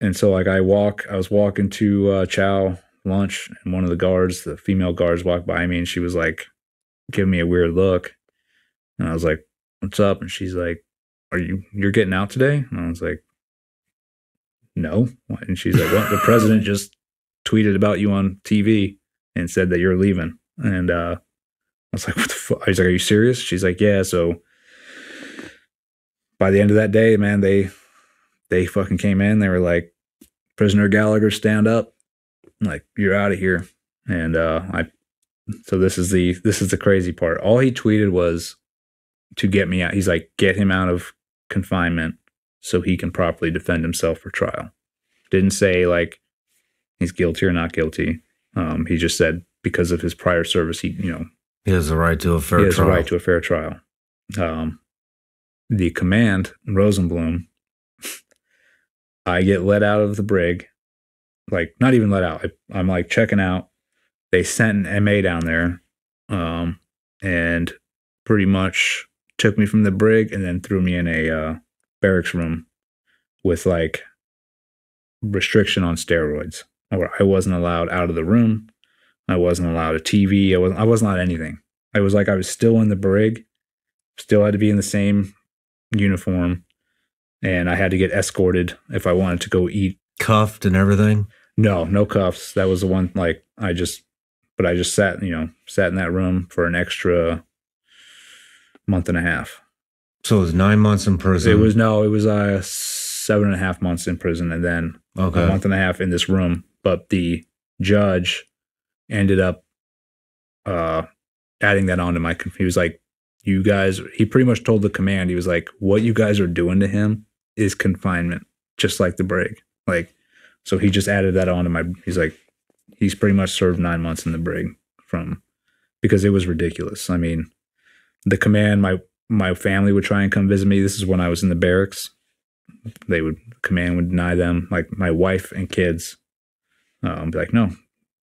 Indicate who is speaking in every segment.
Speaker 1: and so like I walk, I was walking to uh, Chow lunch, and one of the guards, the female guards, walked by me, and she was like, giving me a weird look, and I was like, "What's up?" And she's like, "Are you you're getting out today?" And I was like, "No." And she's like, "Well, the president just tweeted about you on TV and said that you're leaving." And uh, I was like, "What the fuck?" I was like, "Are you serious?" She's like, "Yeah." So by the end of that day, man, they they fucking came in. They were like, "Prisoner Gallagher, stand up!" I'm like, "You're out of here." And uh, I, so this is the this is the crazy part. All he tweeted was to get me out. He's like, "Get him out of confinement so he can properly defend himself for trial." Didn't say like he's guilty or not guilty. Um, he just said because of his prior service, he you know
Speaker 2: He has the right to a fair
Speaker 1: he has
Speaker 2: trial.
Speaker 1: a right to a fair trial. Um, the command, Rosenblum, I get let out of the brig, like not even let out. I, I'm like checking out. They sent an MA down there, um, and pretty much took me from the brig and then threw me in a uh, barracks room with like restriction on steroids. I wasn't allowed out of the room. I wasn't allowed a TV. I wasn't. I wasn't allowed anything. I was like I was still in the brig, still had to be in the same uniform, and I had to get escorted if I wanted to go eat.
Speaker 2: Cuffed and everything.
Speaker 1: No, no cuffs. That was the one. Like I just, but I just sat, you know, sat in that room for an extra month and a half.
Speaker 2: So it was nine months in prison.
Speaker 1: It was no, it was uh seven and a half months in prison, and then
Speaker 2: okay.
Speaker 1: a month and a half in this room. But the judge ended up uh adding that onto my he was like you guys he pretty much told the command he was like what you guys are doing to him is confinement just like the brig like so he just added that onto my he's like he's pretty much served nine months in the brig from because it was ridiculous. I mean the command my my family would try and come visit me. This is when i was in the barracks. They would command would deny them. Like my wife and kids um, be like no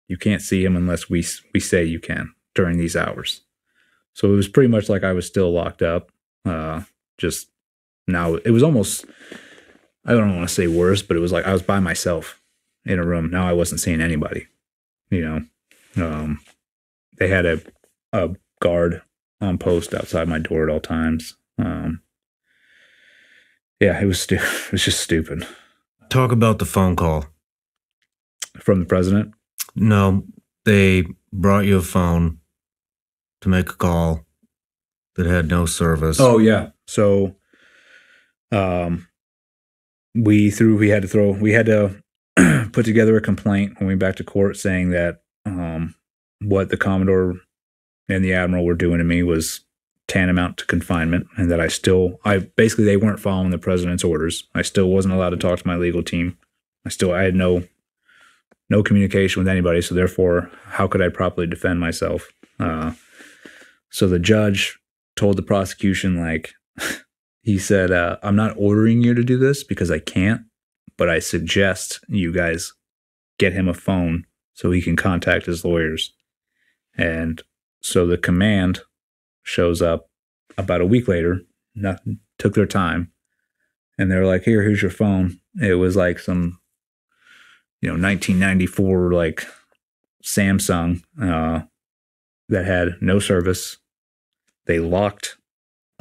Speaker 1: you can't see him unless we we say you can during these hours. So it was pretty much like i was still locked up uh, just now it was almost i don't want to say worse but it was like i was by myself in a room now i wasn't seeing anybody you know um, they had a, a guard on post outside my door at all times um, yeah it was stu- it was just stupid
Speaker 2: Talk about the phone call.
Speaker 1: from the president
Speaker 2: No, they brought you a phone to make a call that had no service.
Speaker 1: Oh yeah. So um we threw we had to throw we had to put together a complaint when we went back to court saying that um what the Commodore and the Admiral were doing to me was tantamount to confinement and that I still I basically they weren't following the president's orders. I still wasn't allowed to talk to my legal team. I still I had no no communication with anybody, so therefore how could I properly defend myself? Uh so the judge told the prosecution like he said uh, i'm not ordering you to do this because i can't but i suggest you guys get him a phone so he can contact his lawyers. And so the command shows up about a week later nothing took their time and they're like here here's your phone. It was like some you know 1994 like samsung uh, that had no service. They locked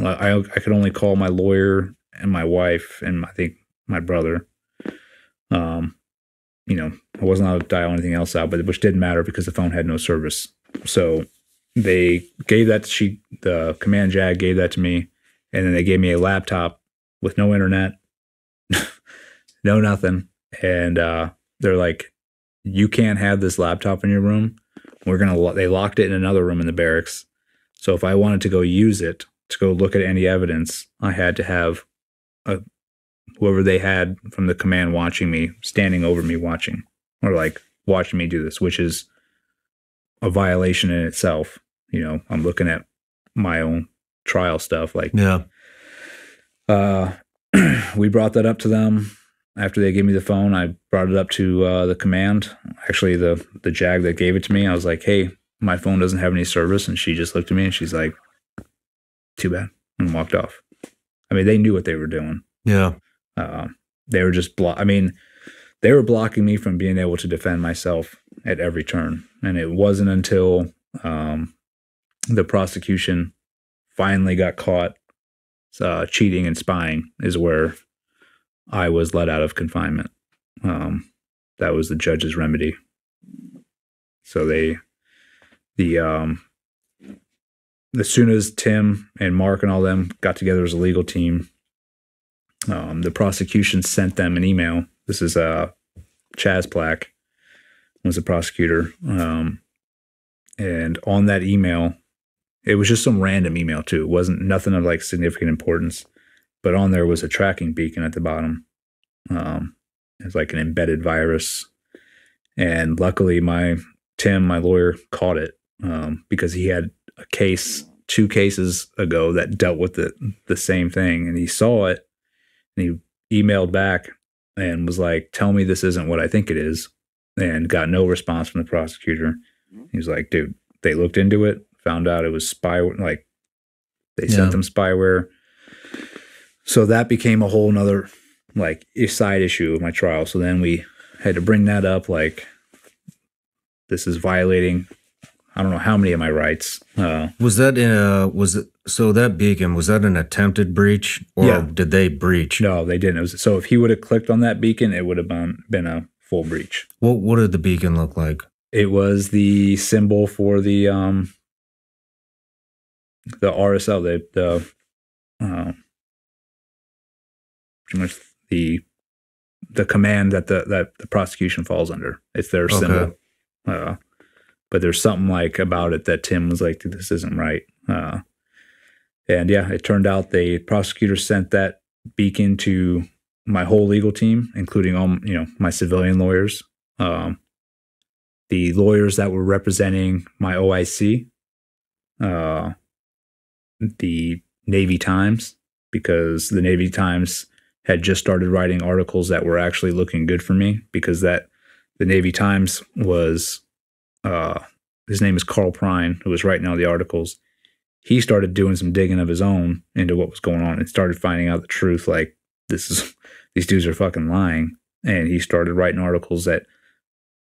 Speaker 1: I, I could only call my lawyer and my wife and I think my brother. Um, you know, I wasn't allowed to dial anything else out, but which didn't matter because the phone had no service. So they gave that she the command jag gave that to me, and then they gave me a laptop with no internet, no nothing, and uh, they're like, "You can't have this laptop in your room. We're gonna." Lo-. They locked it in another room in the barracks. So if I wanted to go use it to go look at any evidence, I had to have a whoever they had from the command watching me, standing over me watching, or like watching me do this, which is a violation in itself. You know, I'm looking at my own trial stuff. Like,
Speaker 2: yeah.
Speaker 1: uh, we brought that up to them after they gave me the phone. I brought it up to uh, the command. Actually, the the jag that gave it to me, I was like, "Hey, my phone doesn't have any service," and she just looked at me and she's like, "Too bad," and walked off. I mean, they knew what they were doing.
Speaker 2: Yeah.
Speaker 1: Uh, they were just blo- I mean, they were blocking me from being able to defend myself at every turn. And it wasn't until um, the prosecution finally got caught uh, cheating and spying is where I was let out of confinement. Um, that was the judge's remedy. So they, the um, as soon as Tim and Mark and all them got together as a legal team, um, the prosecution sent them an email. This is uh, Czaplak was the prosecutor, um, and on that email, it was just some random email too. It wasn't nothing of like significant importance, but on there was a tracking beacon at the bottom. Um, it's like an embedded virus, and luckily, my Tim, my lawyer, caught it um, because he had a case two cases ago that dealt with the the same thing, and he saw it, and he emailed back and was like, "Tell me this isn't what I think it is," and got no response from the prosecutor. Mm-hmm. He was like, "Dude, they looked into it, found out it was spyware. like they
Speaker 2: Yeah.
Speaker 1: sent them spyware." So that became a whole nother like side issue of my trial. So then we had to bring that up like this is violating I don't know how many of my rights. Uh,
Speaker 2: Was that in a was it so that beacon was that an attempted breach or
Speaker 1: Yeah.
Speaker 2: did they breach?
Speaker 1: no, they didn't. It was, so if he would have clicked on that beacon, it would have been, been a full breach.
Speaker 2: What what did the beacon look like?
Speaker 1: It was the symbol for the um the RSL, the the uh, pretty much the the command that the that the prosecution falls under. It's their
Speaker 2: Okay.
Speaker 1: symbol. Uh, but there's something like about it that Tim was like, this isn't right. Uh, and yeah, it turned out the prosecutor sent that beacon to my whole legal team, including all you know my civilian lawyers, um, the lawyers that were representing my OIC, uh, the Navy Times, because the Navy Times had just started writing articles that were actually looking good for me because that the Navy Times was uh, his name is Carl Prine, who was writing all the articles. He started doing some digging of his own into what was going on and started finding out the truth. Like this is these dudes are fucking lying, and he started writing articles that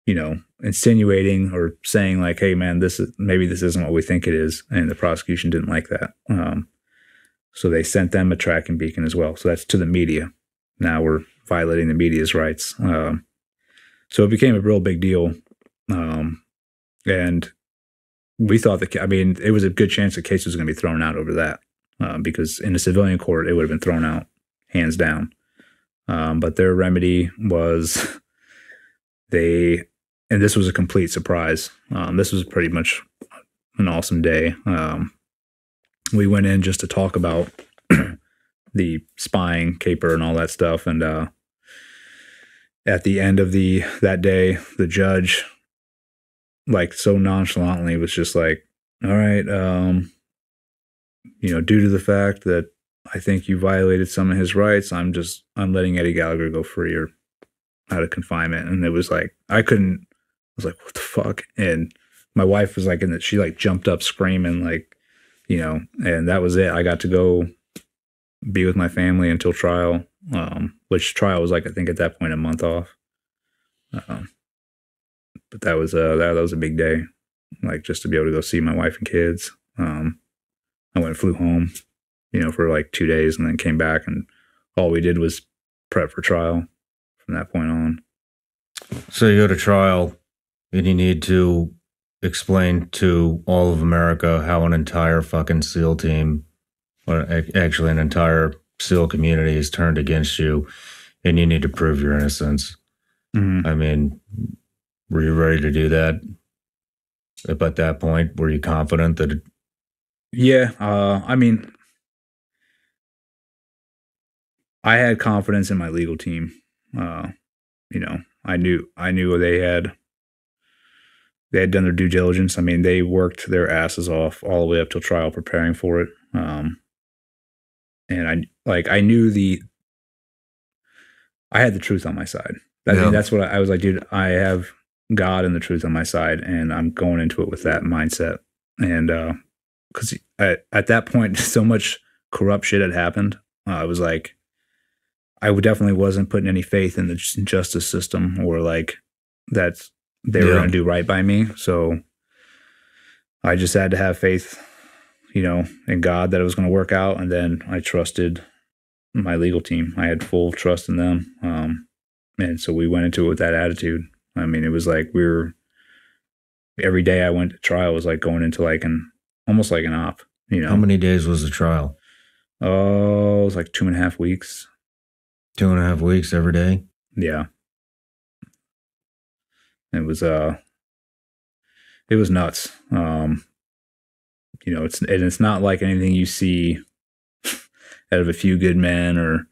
Speaker 1: you know insinuating or saying like, "Hey, man, this is maybe this isn't what we think it is," and the prosecution didn't like that. Um, so they sent them a tracking beacon as well. So that's to the media. Now we're violating the media's rights. Um, so it became a real big deal. Um, and we thought that, I mean, it was a good chance the case was going to be thrown out over that uh, because in a civilian court, it would have been thrown out hands down. Um, but their remedy was they, and this was a complete surprise. Um, this was pretty much an awesome day. Um, we went in just to talk about the spying caper and all that stuff and uh at the end of the that day the judge like so nonchalantly was just like all right um you know due to the fact that i think you violated some of his rights i'm just i'm letting eddie gallagher go free or out of confinement. And it was like i couldn't i was like what the fuck? And my wife was like that she like jumped up screaming like you know and that was it. I got to go be with my family until trial um which trial was like i think at that point a month off. Um but that was uh that, that was a big day like just to be able to go see my wife and kids um i went and flew home you know for like two days and then came back and all we did was prep for trial from that point on
Speaker 2: So you go to trial and you need to explain to all of America how an entire fucking SEAL team, or actually an entire SEAL community is turned against you and you need to prove your innocence.
Speaker 1: Mhm.
Speaker 2: I mean, were you ready to do that? At at that point, were you confident that it,
Speaker 1: Yeah, uh, I mean, I had confidence in my legal team. Uh, you know, I knew I knew they had they had done their due diligence. I mean, they worked their asses off all the way up till trial preparing for it. Um, and I like I knew the I had the truth on my side. I
Speaker 2: Yeah.
Speaker 1: mean, that's what I, I was like, dude. I have God and the truth on my side, and I'm going into it with that mindset. And uh, because at, at that point so much corrupt shit had happened uh, i was like I would definitely wasn't putting any faith in the justice system or like that they were going to do right by me. So I just had to have faith, you know, in God that it was going to work out. And then I trusted my legal team. I had full trust in them. Um, and so we went into it with that attitude. I mean, it was like we were every day I went to trial was like going into like an almost like an op, you know.
Speaker 2: How many days was the trial?
Speaker 1: Oh, it was like two and a half weeks.
Speaker 2: Two and a half weeks every day.
Speaker 1: Yeah. It was uh it was nuts. Um you know, it's and it's not like anything you see out of a few good men or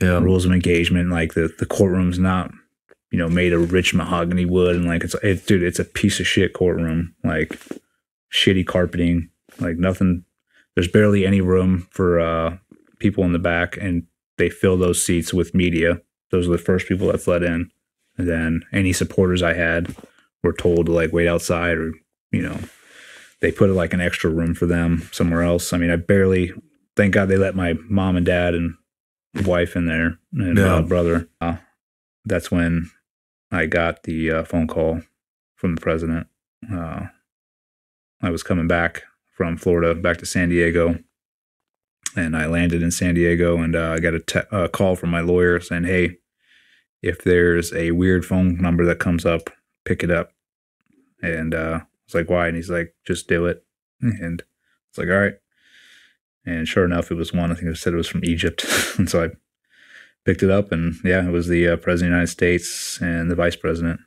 Speaker 2: Yeah.
Speaker 1: rules of engagement. Like the the courtroom's not, you know, made of rich mahogany wood and like it's it, dude, it's a piece of shit courtroom. Like shitty carpeting, like nothing. There's barely any room for uh people in the back, and they fill those seats with media. Those are the first people that fled in, and then any supporters I had were told to like wait outside or you know they put like an extra room for them somewhere else. I mean, I barely. Thank God they let my mom and dad and wife in there and
Speaker 2: Yeah.
Speaker 1: uh, brother. Uh, that's when I got the uh, phone call from the president. Uh, I was coming back from Florida back to San Diego, and I landed in San Diego, and uh, I got a te- call from my lawyer saying, "Hey, if there's a weird phone number that comes up, pick it up." And uh, I was like, "Why?" And he's like, "Just do it." And it's like, "All right." And sure enough, it was one. I think it said it was from Egypt, and so I picked it up, and yeah, it was the uh, president of the United States and the vice president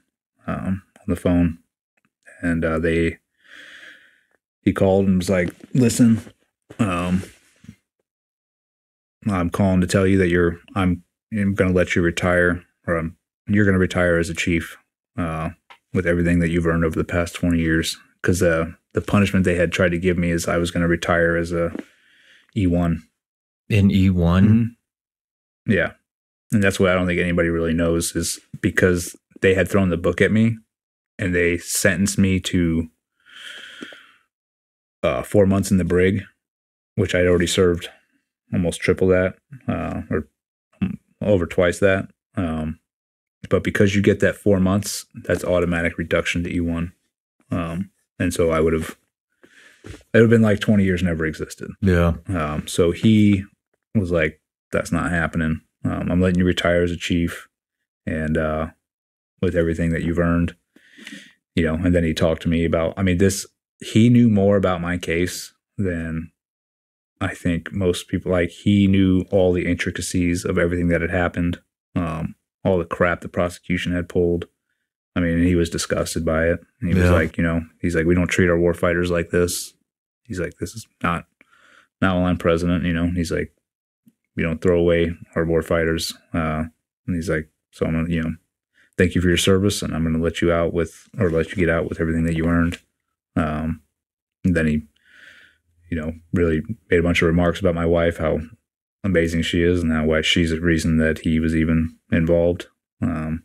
Speaker 1: um, on the phone, and uh, they he called and was like, "Listen, um, I'm calling to tell you that you're I'm I'm going to let you retire, or I'm, you're going to retire as a chief uh, with everything that you've earned over the past 20 years." Because uh, the punishment they had tried to give me is I was going to retire as a E1.
Speaker 2: In E one.
Speaker 1: Mhm. Yeah. And that's what I don't think anybody really knows is because they had thrown the book at me and they sentenced me to uh, four months in the brig, which I'd already served almost triple that uh, or over twice that. Um, but because you get that four months, that's automatic reduction to E1. Um, and so I would have, it would have been like 20 years never existed.
Speaker 2: Yeah.
Speaker 1: Um, so he was like, "That's not happening. Um, I'm letting you retire as a chief, and uh, with everything that you've earned, you know." And then he talked to me about. I mean, this he knew more about my case than I think most people. Like he knew all the intricacies of everything that had happened, um, all the crap the prosecution had pulled. I mean, he was disgusted by it. He was like, you know, he's like, we don't treat our war fighters like this. He's like, this is not not while I'm president, you know. He's like, we don't throw away our war fighters. Uh, and he's like, so I'm gonna, you know, thank you for your service, and I'm gonna let you out with, or let you get out with everything that you earned. Um, and then he, you know, really made a bunch of remarks about my wife, how amazing she is, and how why she's the reason that he was even involved. Um,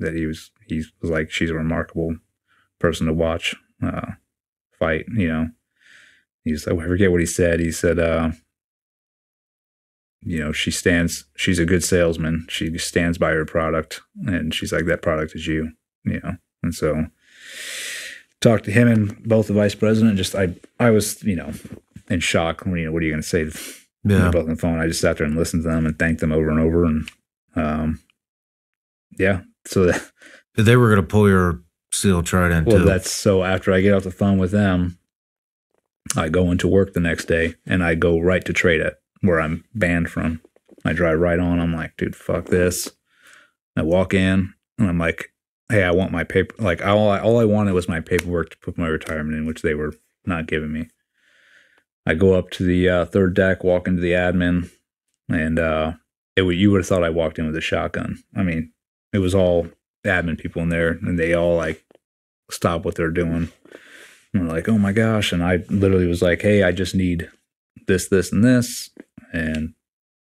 Speaker 1: that he was, he was like, she's a remarkable person to watch uh, fight. You know, he's I forget what he said. He said, uh, you know, she stands. She's a good salesman. She stands by her product, and she's like, that product is you. You know, and so talked to him and both the vice president. Just I, I was, you know, in shock. You know, what are you going to say?
Speaker 2: Yeah.
Speaker 1: both on the phone. I just sat there and listened to them and thanked them over and over. And um, yeah, so that,
Speaker 2: They were going to pull your seal trident
Speaker 1: well,
Speaker 2: too.
Speaker 1: that's so after I get off the phone with them, I go into work the next day and I go right to TRADET where I'm banned from. I drive right on. I'm like, dude, fuck this. I walk in and I'm like, hey, I want my paper. Like all I, all I wanted was my paperwork to put my retirement in, which they were not giving me. I go up to the uh, third deck, walk into the admin, and uh, it would you would have thought I walked in with a shotgun. I mean, it was all admin people in there, and they all like stop what they're doing. And like, oh my gosh. And I literally was like, hey, I just need this, this, and this, and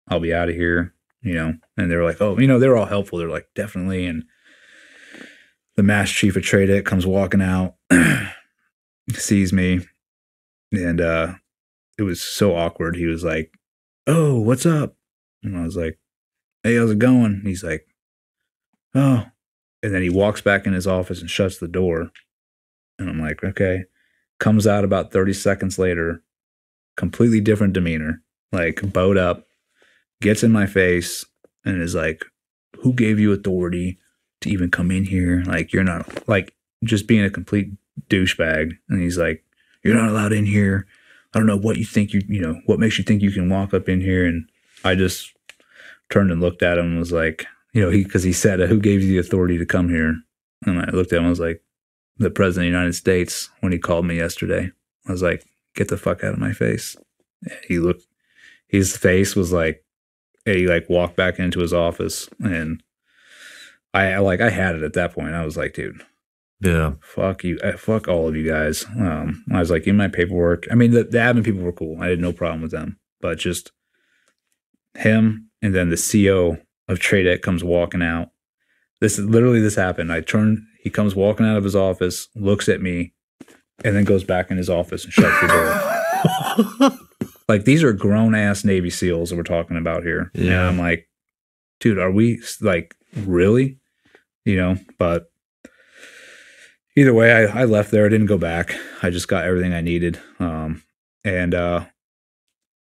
Speaker 1: I'll be out of here, you know. And they were like, oh, you know, they're all helpful. They're like, definitely. And the mass chief of TRADET comes walking out, sees me, and uh it was so awkward. He was like, Oh, what's up? And I was like, Hey, how's it going? He's like, Oh. And then he walks back in his office and shuts the door. And I'm like, Okay. Comes out about 30 seconds later, completely different demeanor, like bowed up, gets in my face and is like, Who gave you authority to even come in here? Like, you're not, like, just being a complete douchebag. And he's like, You're not allowed in here. I don't know what you think you, you know, what makes you think you can walk up in here. And I just turned and looked at him and was like, you know, he, cause he said, Who gave you the authority to come here? And I looked at him and was like, The President of the United States when he called me yesterday. I was like, Get the fuck out of my face. He looked, his face was like, he like walked back into his office and I like, I had it at that point. I was like, dude,
Speaker 2: Yeah.
Speaker 1: fuck you, uh, fuck all of you guys. Um, I was like, in my paperwork. I mean, the, the admin people were cool. I had no problem with them, but just him and then the CEO of TRADET comes walking out. This is literally this happened. I turn, he comes walking out of his office, looks at me, and then goes back in his office and shuts the door. like these are grown ass Navy SEALs that we're talking about here. And
Speaker 2: Yeah.
Speaker 1: I'm like, dude, are we like really? You know, but either way, I, I left there. I didn't go back. I just got everything I needed. Um, and uh,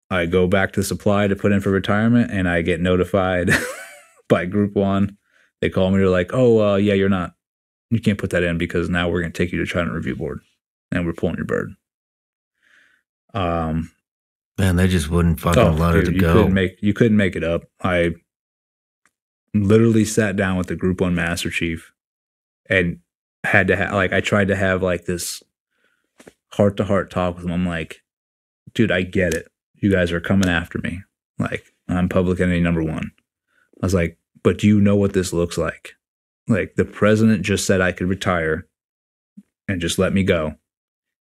Speaker 1: I go back to supply to put in for retirement, and I get notified by Group One. They call me. They're like, "Oh, uh, yeah, you're not. You can't put that in because now we're going to take you to Trident Review Board, and we're pulling your bird." Um,
Speaker 2: Man, they just wouldn't fucking
Speaker 1: Oh,
Speaker 2: let
Speaker 1: dude,
Speaker 2: it
Speaker 1: you
Speaker 2: go.
Speaker 1: couldn't make you couldn't make it up. I literally sat down with the Group One Master Chief and had to have like I tried to have like this heart to heart talk with him. I'm like, dude, I get it. You guys are coming after me. Like I'm public enemy number one. I was like, but do you know what this looks like? Like the president just said I could retire and just let me go.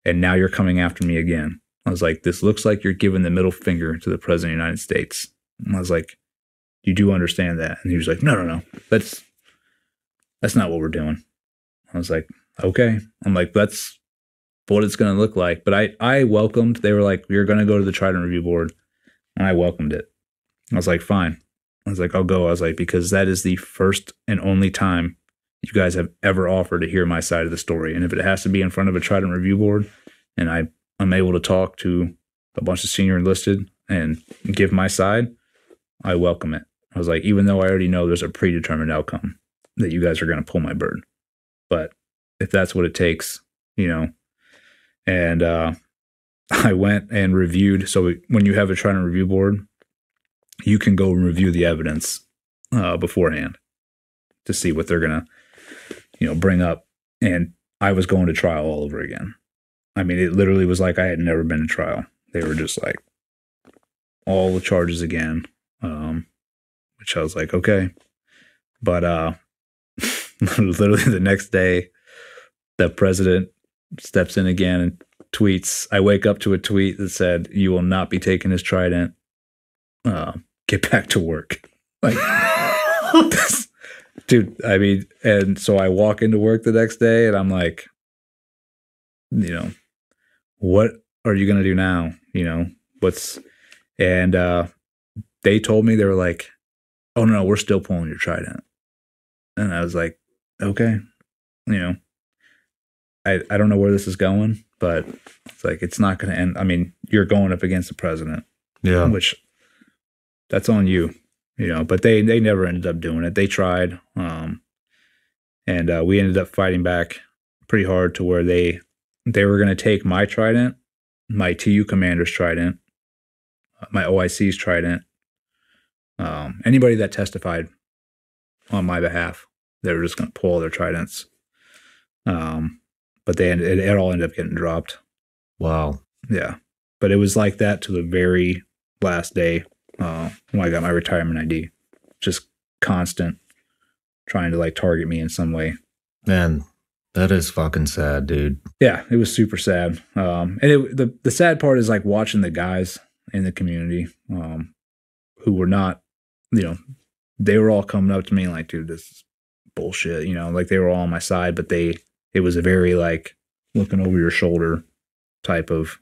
Speaker 1: And now you're coming after me again. I was like, this looks like you're giving the middle finger to the president of the United States. And I was like, you do understand that? And he was like, no, no, no. That's that's not what we're doing. I was like, okay. I'm like, that's what it's gonna look like. But I I welcomed, they were like, you're gonna go to the Trident Review Board. And I welcomed it. I was like, fine. I was like, I'll go. I was like, because that is the first and only time you guys have ever offered to hear my side of the story. And if it has to be in front of a Trident Review Board and I I'm able to talk to a bunch of senior enlisted and give my side, I welcome it. I was like, even though I already know there's a predetermined outcome that you guys are going to pull my bird, but if that's what it takes, you know. And uh, I went and reviewed. So when you have a Trident Review Board, you can go and review the evidence uh, beforehand to see what they're gonna, you know, bring up. And I was going to trial all over again. I mean, it literally was like I had never been to trial. They were just like all the charges again, um, which I was like, okay. But uh, literally the next day, the president steps in again and tweets. I wake up to a tweet that said, "You will not be taking his trident. Uh, get back to work." Like, dude. I mean, and so I walk into work the next day, and I'm like, you know, what are you gonna do now? You know, what's and uh they told me they were like, Oh no, we're still pulling your trident. And I was like, Okay. You know. I I don't know where this is going, but it's like it's not gonna end. I mean, you're going up against the president,
Speaker 2: Yeah.
Speaker 1: which that's on you. You know, but they they never ended up doing it. They tried. Um and uh, we ended up fighting back pretty hard to where they they were going to take my trident, my TU commander's trident, uh, my OIC's trident, um, anybody that testified on my behalf, they were just going to pull their tridents. Um, but they ended, it, it all ended up getting dropped.
Speaker 2: Wow.
Speaker 1: Yeah, but it was like that to the very last day uh, when I got my retirement ID. Just constant trying to like target me in some way.
Speaker 2: Man, that is fucking sad, dude.
Speaker 1: yeah, it was super sad. Um, and it, the the sad part is like watching the guys in the community um, who were not, you know, they were all coming up to me like, dude, this is bullshit. You know, like they were all on my side, but they it was a very like looking over your shoulder type of